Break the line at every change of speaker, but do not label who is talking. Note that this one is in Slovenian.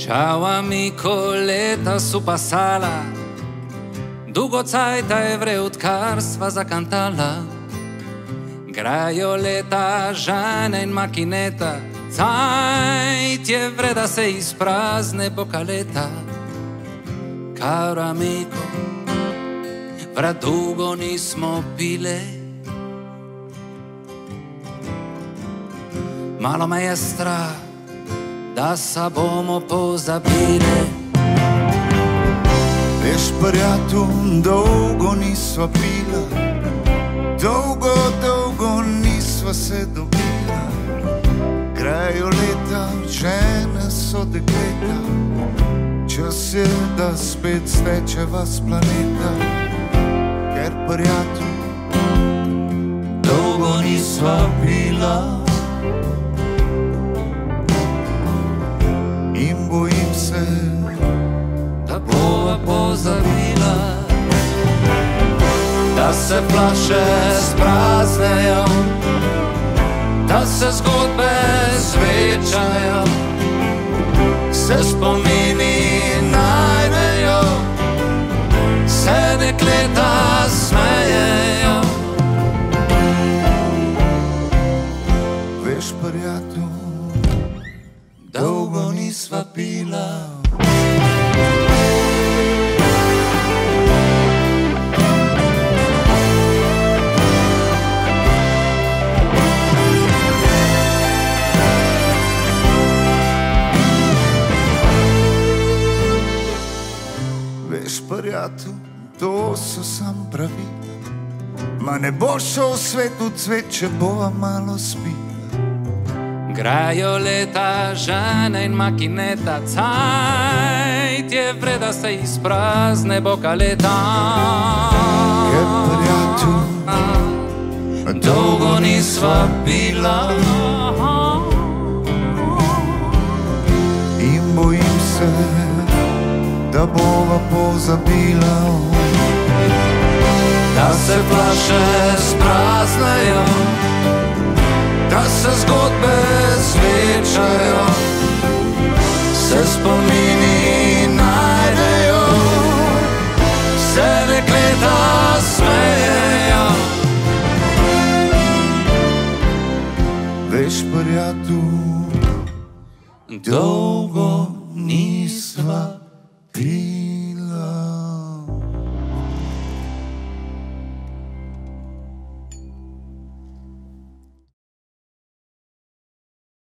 Ciao amico, leta su passala, dugo cajta je vre, odkar sva zakantala. Grajo leta, žene in makineta, cajt je vre, da se izprazne bokaleta. Caro amico, vra dugo nismo pile. Malo me je strah, da se bomo pozabili.
Veš, prijatelj, dolgo nisva pila, dolgo, dolgo nisva se dobila. Grajo leta, žene so dekleta, čas je, da spet stečeva z planeta. Ker prijatelj, dolgo nisva pila. In bojim se,
da bova pozabila, da se flaše spraznejo, da se zgodbe zvečajo, se spomini najdejo, se dekleta smejejo.
veš, prijatelj, dolgo nisva pila. Veš, prijatelj, to so sam pravila. Ma ne bo šel svet v cvet, če bova malo spila.
Grajo leta, žene in makineta, cajt je vreda se izprazne bokaleta.
Ker prijatelj,
Dolgo nisva bila,
in bojim se, da bova pozabila.
da se flaše spraznejo, da se zgodbe zvečajo, se spomini najdejo, se dekleta smejejo.
Veš, prijatelj,
Dolgo